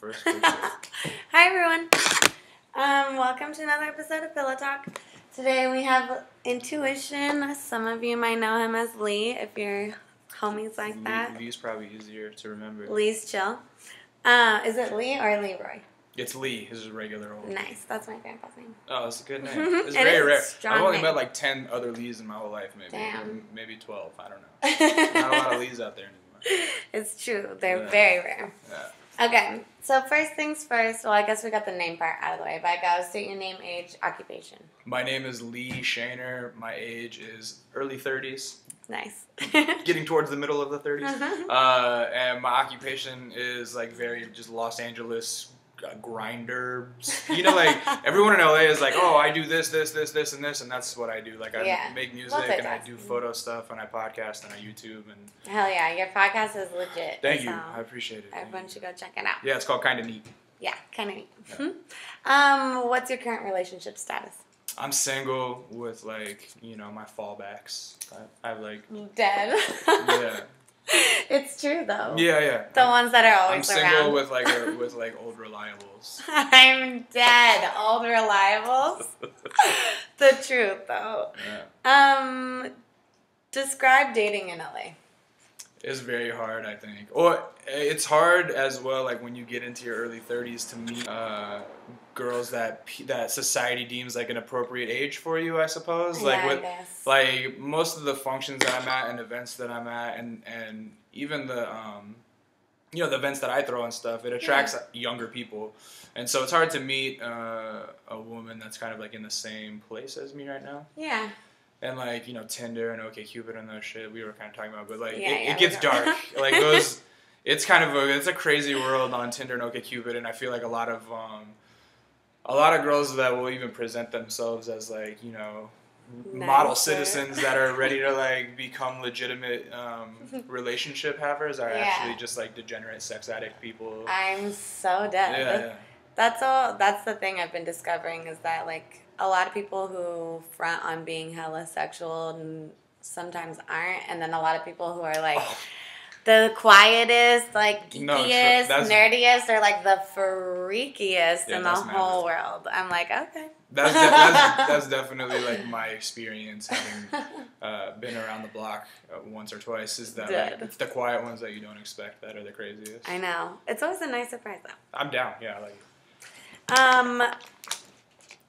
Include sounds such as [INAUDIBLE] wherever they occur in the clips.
first picture. [LAUGHS] Hi everyone. Um, welcome to another episode of Pillow Talk. Today we have Intuition. Some of you might know him as Lee if you're homies like Lee- that. Lee's probably easier to remember. Lee's chill. Uh, is it Lee or Leroy? It's Lee. His is regular old. Nice. That's my grandpa's name. Oh, that's a good name. [LAUGHS] It's It very rare. I've only name. met like ten other Lees in my whole life, maybe. Damn. Maybe twelve. I don't know. [LAUGHS] Not a lot of Lees out there anymore. it's true. They're Yeah. very rare. Yeah. Okay. So first things first. Well, I guess we got the name part out of the way. But I gotta state your name, age, occupation. My name is Lee Shaner. My age is early 30s, Nice. [LAUGHS] getting towards the middle of the 30s. Uh-huh. Uh, and my occupation is like very just Los Angeles grinder. You know, like [LAUGHS] everyone in LA is like, oh, I do this, this, this, this, and this, and that's what I do. Like I Yeah. make music and I do photo stuff and I podcast and I YouTube and Hell yeah, your podcast is legit. thank you, I appreciate it. Everyone should go check it out. Yeah, it's called kind of neat. Yeah, kind of neat. Yeah. Um, what's your current relationship status? I'm single with like you know my fallbacks. I, I have like Dead. yeah [LAUGHS] [LAUGHS] it's true though. yeah yeah. The ones that are always I'm single around. with like a, [LAUGHS] with like old reliables. I'm dead. Old reliables. [LAUGHS] the truth though. Yeah. Um, describe dating in LA. It's very hard, I think. Or it's hard as well, like when you get into your early 30s to meet uh, girls that that society deems like an appropriate age for you. I suppose. Like yeah, I with like most of the functions that I'm at and events that I'm at, and and even the um, you know the events that I throw and stuff, it attracts younger people, and so it's hard to meet uh, a woman that's kind of like in the same place as me right now yeah. And like you know Tinder and OkCupid and those shit we were kind of talking about, but like Yeah, it, yeah, it gets dark. [LAUGHS] like those, it's kind of a it's a crazy world on Tinder and OkCupid, and I feel like a lot of um, a lot of girls that will even present themselves as like you know model citizens that are ready to [LAUGHS] like become legitimate um, [LAUGHS] relationship havers are Yeah. actually just like degenerate sex addict people. I'm so dead. yeah, yeah. That's all. That's the thing I've been discovering is that like a lot of people who front on being hella sexual and sometimes aren't, and then a lot of people who are like Oh. the quietest, like geekiest, that's- nerdiest, or like the freakiest Yeah, in the whole world. I'm like, okay. That's, de- that's [LAUGHS] that's definitely like my experience having uh, been around the block uh, once or twice. Is that like, it's the quiet ones that you don't expect that are the craziest. I know. It's always a nice surprise though. I'm down. Yeah, I like Um,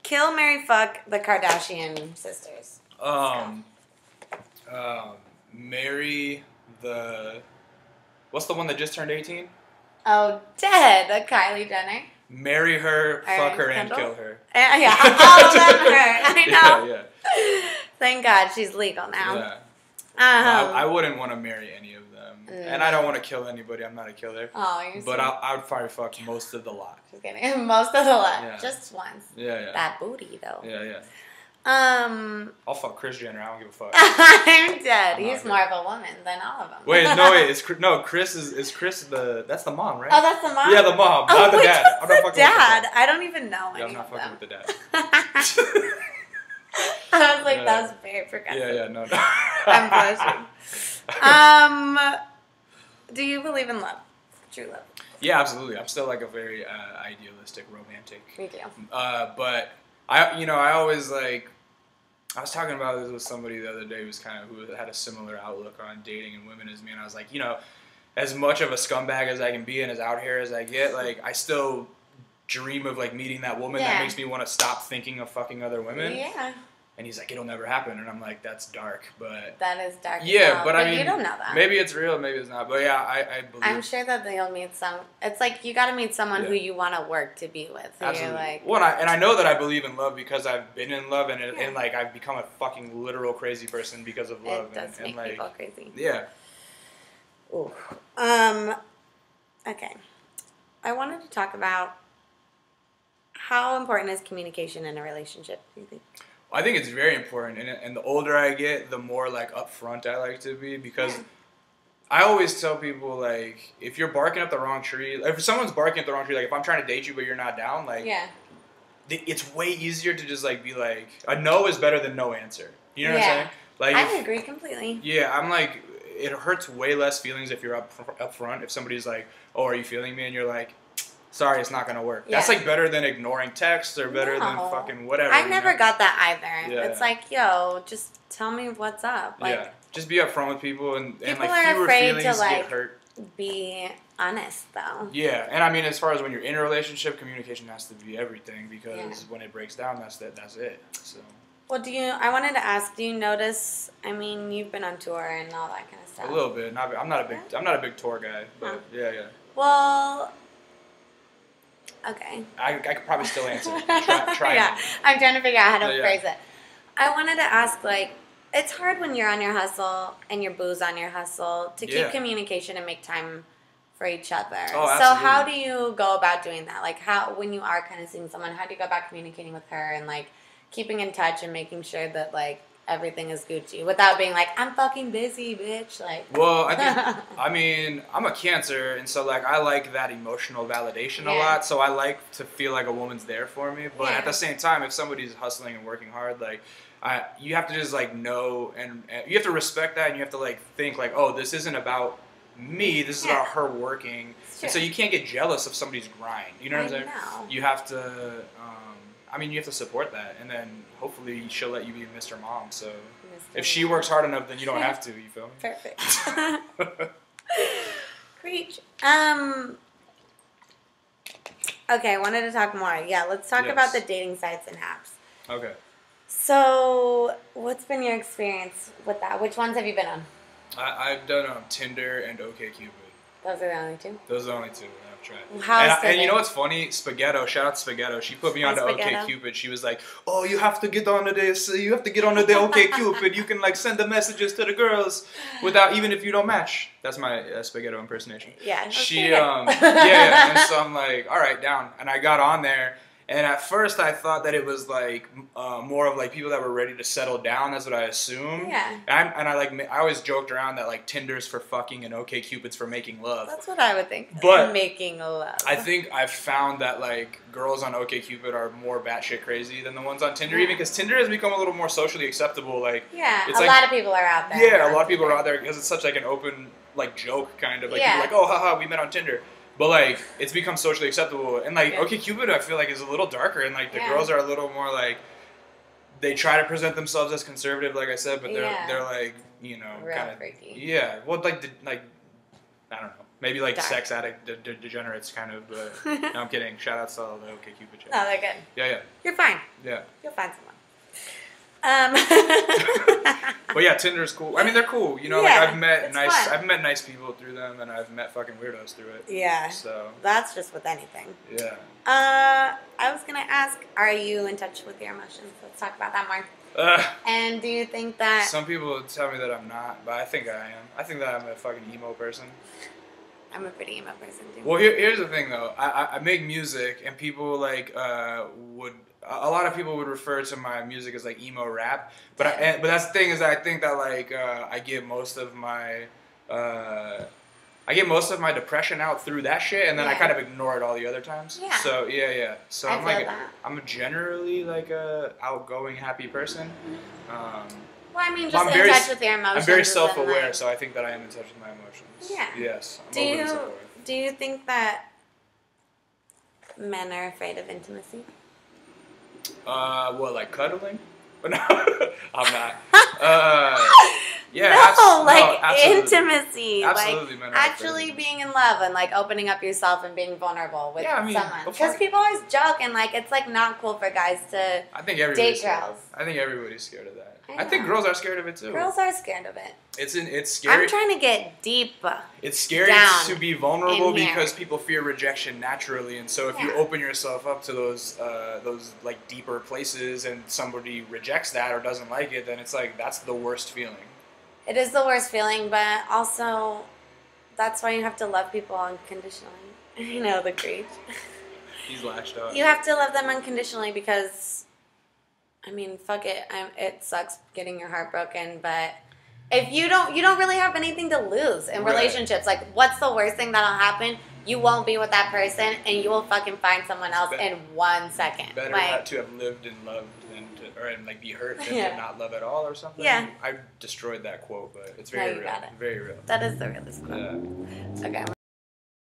kill, marry, fuck the Kardashian sisters. um, um, marry the what's the one that just turned 18? Oh, dead. Kylie Jenner. Marry her, fuck her, and kill her. Uh, yeah, all of them hurt. I [LAUGHS] know. Yeah, yeah. Thank God she's legal now. yeah. Um, I, I wouldn't want to marry any of them, and I don't want to kill anybody. I'm not a killer, oh, you're but. I, I would probably fuck most of the lot. [LAUGHS] Just kidding. [LAUGHS] Most of the lot. Yeah. Just once. Yeah, yeah, That booty though. yeah, yeah. Um, I'll fuck Kris Jenner. I don't give a fuck. [LAUGHS] I'm dead. I'm He's more of a woman than all of them. Wait, no, wait. It's no Kris is is Kris the that's the mom, right? Oh, that's the mom. Yeah, the mom, Oh, not the dad. I'm not fucking with the dad. dad. I don't even know Yeah, I'm not fucking with the dad. I was like, Yeah. that was very progressive. yeah, yeah, no, no. I'm blushing. Um, do you believe in love? True love. yeah, absolutely. I'm still like a very uh, idealistic, romantic. Me too. Uh, but I, you know, I always like. I was talking about this with somebody the other day who was kind of who had a similar outlook on dating and women as me, and I was like, you know, as much of a scumbag as I can be and as out here as I get, like I still dream of like meeting that woman that makes me want to stop thinking of fucking other women. Yeah, And he's like, it'll never happen, and I'm like, that's dark, but that is dark. yeah, hell, but I mean, you don't know that. maybe it's real, maybe it's not, but yeah, I, I believe. I'm sure that they'll meet some. It's like you got to meet someone who you want to work to be with. Who Absolutely. like, well, and I, and I know that I believe in love because I've been in love and, it, Yeah. and like I've become a fucking literal crazy person because of love. it does and, make and, like, people crazy. Yeah. Ooh. Um. Okay. I wanted to talk about how important is communication in a relationship. Do you think? I think it's very important, and, and the older I get, the more like upfront I like to be because Yeah. I always tell people like if you're barking up the wrong tree, if someone's barking up the wrong tree, like if I'm trying to date you but you're not down, like Yeah. th- it's way easier to just like be like a no is better than no answer. You know what I'm saying? Like I if- agree completely. Yeah, I'm like, it hurts way less feelings if you're up up front. If somebody's like, "Oh, are you feeling me?" and you're like, sorry, it's not gonna work. That's like better than ignoring texts or better than fucking whatever. I never know? got that either. Yeah. It's like, yo, just tell me what's up. Like, yeah, just be upfront with people and, and People like are fewer afraid to, like- get hurt. be honest though. Yeah, and I mean, as far as when you're in a relationship, communication has to be everything because Yeah. when it breaks down, that's that. That's it. So Well, do you? I wanted to ask. Do you notice? I mean, you've been on tour and all that kind of stuff. a little bit. Not, I'm not a big. I'm not a big tour guy, but Huh. yeah, yeah. Well, okay. I, I could probably still answer. [LAUGHS] Try, try yeah, I'm trying to figure out how to Yeah, yeah. phrase it. I wanted to ask, like, it's hard when you're on your hustle and your boo's on your hustle to keep Yeah. communication and make time for each other. Oh, so how do you go about doing that? Like, how when you are kind of seeing someone, how do you go about communicating with her and like keeping in touch and making sure that like everything is Gucci without being like, I'm fucking busy, bitch. Like, Well, I think [LAUGHS] I mean I'm a Cancer, and so like I like that emotional validation a lot. So I like to feel like a woman's there for me. But Yeah. at the same time, if somebody's hustling and working hard, like I, you have to just like know and, and you have to respect that, and you have to like think like, oh, this isn't about me. This is Yeah. about her working. So you can't get jealous of somebody's grind. You know what I'm saying? know. You have to. Um, I mean, you have to support that, and then hopefully she'll let you be Mr. Mom. So if she works hard enough, then you don't have to. You feel me? Perfect. [LAUGHS] Preach. Um. Okay, I wanted to talk more. Yeah, let's talk Yes. about the dating sites and apps. okay. So, what's been your experience with that? Which ones have you been on? I, I've done um, Tinder and OkCupid. Those are the only two. Those are the only two that I've tried. How's and, I- and you know what's funny? Spaghetto, shout out to Spaghetto. She put me on to OK Cupid. She was like, "Oh, you have to get onto this. You have to get onto the OK [LAUGHS] Cupid. You can like send the messages to the girls without even if you don't match." That's my uh, Spaghetto impersonation. Yeah. she um yeah, yeah, and so [LAUGHS] I'm like, all right, down. And I got on there, and at first I thought that it was like uh, more of like people that were ready to settle down. That's what I assumed. Yeah. And, I, and I like I always joked around that like Tinder's for fucking and OK Cupid's for making love. That's what I would think. But- making love. I think I've found that like girls on OK Cupid are more batshit crazy than the ones on Tinder, Yeah. even because Tinder has become a little more socially acceptable. Like, Yeah, it's a like- lot of people are out there. yeah, a lot of people are out there because it's such like an open like joke kind of like Yeah. like, oh haha, we met on Tinder. But like it's become socially acceptable, and like Yeah. OkCupid, I feel like is a little darker, and like the Yeah. girls are a little more like they try to present themselves as conservative, like I said, but they're Yeah. they're like you know kind of yeah, well like de- like I don't know, maybe like Dark. sex addict de- de- degenerates kind of, but [LAUGHS] no, I'm kidding. Shout out to all the OkCupid chicks. No, they're good. Yeah, yeah, You're fine. yeah. You'll find someone. Um. [LAUGHS] But yeah, Tinder's cool. I mean, they're cool. You know, Yeah, like I've met nice, fun. I've met nice people through them, and I've met fucking weirdos through it. yeah, So that's just with anything. yeah. Uh, I was gonna ask, are you in touch with your emotions? Let's talk about that more. Uh, And do you think that? some people tell me that I'm not, but I think I am. I think that I'm a fucking emo person. I'm a pretty emo person too. Well, here, here's the thing though. I, I, I make music, and people like uh, would. A a lot of people would refer to my music as like emo rap, but I, and, but that's the thing is I think that like uh, I get most of my. Uh, I get most of my depression out through that shit, and then I kind of ignore it all the other times. Yeah. So yeah, yeah. So I am like, that. I'm generally like a outgoing, happy person. Um, Well, I mean, I'm just in very touch with your emotions. I'm very self-aware, like- so I think that I am in touch with my emotions. Yeah. Yes. I'm do you do you think that men are afraid of intimacy? Uh, well, like cuddling? [LAUGHS] but no, [LAUGHS] I'm not. [LAUGHS] Uh, yeah, no, abs- [LAUGHS] no, like absolutely. intimacy, Absolutely, like men are afraid of actually being in love and like opening up yourself and being vulnerable with Yeah, I mean, someone. Because people always joke and like it's like not cool for guys to. I think everybody's Date scared. girls. I think everybody's scared of that. I I, think girls are scared of it too. Girls are scared of it. It's in, it's scary. I'm trying to get deep. it's scary to be vulnerable because people fear rejection naturally, and so if you open yourself up to those uh, those like deeper places, and somebody rejects that or doesn't like it, then it's like that's the worst feeling. It is the worst feeling, but also that's why you have to love people unconditionally. [LAUGHS] You know the creed. He's lashed out. You have to love them unconditionally because, I mean, fuck it. I'm, it sucks getting your heart broken, but if you don't, you don't really have anything to lose in Right. relationships. Like, what's the worst thing that'll happen? You won't be with that person, and you will fucking find someone else in one second. Better like, not to have lived and loved than to, or and like be hurt and Yeah. not love at all or something. Yeah. I destroyed that quote, but it's No, very you real. got it. Very real. that is the realest quote. Yeah. Okay.